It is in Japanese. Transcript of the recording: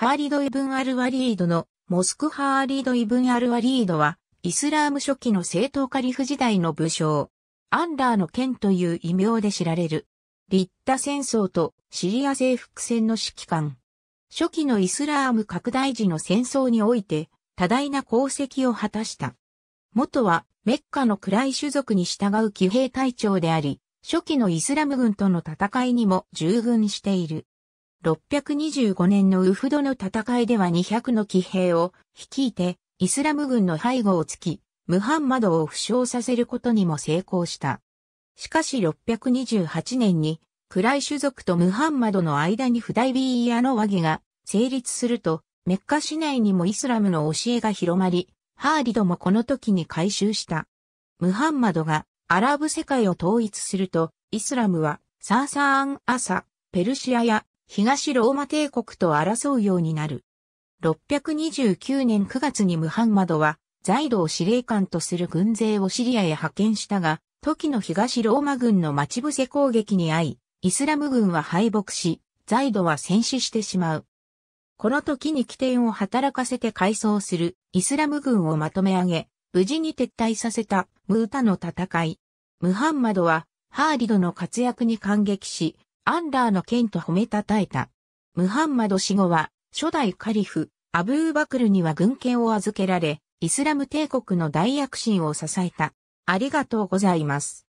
ハーリド・イブン・アル・ワリードのモスク・ハーリド・イブン・アル・ワリードは、イスラーム初期の正統カリフ時代の武将、アンダーの剣という異名で知られる。リッタ戦争とシリア征服戦の指揮官。初期のイスラーム拡大時の戦争において多大な功績を果たした。元はメッカの暗い種族に従う騎兵隊長であり、初期のイスラム軍との戦いにも従軍している。625年のウフドの戦いでは200の騎兵を率いてイスラム軍の背後を突き、ムハンマドを負傷させることにも成功した。しかし628年に、クライ種族とムハンマドの間にフダイビーヤの和議が成立すると、メッカ市内にもイスラムの教えが広まり、ハーリドもこの時に改宗した。ムハンマドがアラブ世界を統一すると、イスラムはサーサーン・アサ、ペルシアや東ローマ帝国と争うようになる。629年9月にムハンマドはザイドを司令官とする軍勢をシリアへ派遣したが、時の東ローマ軍の待ち伏せ攻撃に遭い、イスラム軍は敗北し、ザイドは戦死してしまう。この時に起点を働かせて改装するイスラム軍をまとめ上げ、無事に撤退させたムータの戦い。ムハンマドはハーリドの活躍に感激し、アンダーの剣と褒めたたえた。ムハンマド死後は初代カリフ、アブーバクルには軍権を預けられ、イスラム帝国の大躍進を支えた。ありがとうございます。